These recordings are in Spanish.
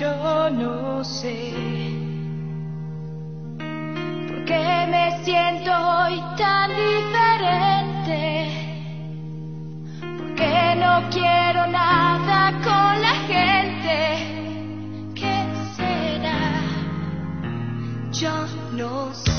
no sé por qué me siento hoy tan diferente, por qué no quiero nada con la gente, ¿qué será? Yo no sé.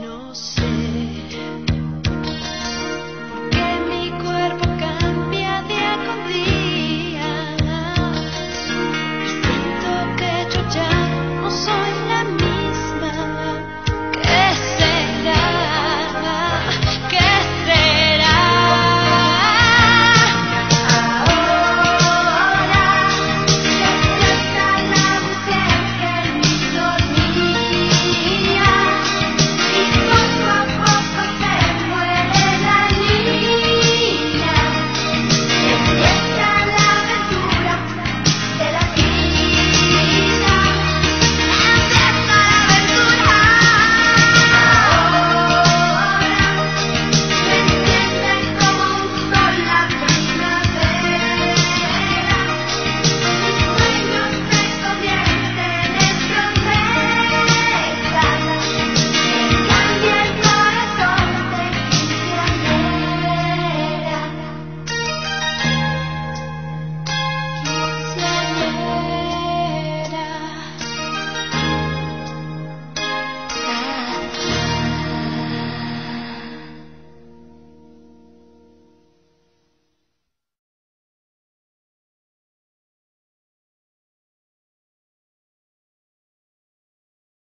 no sé.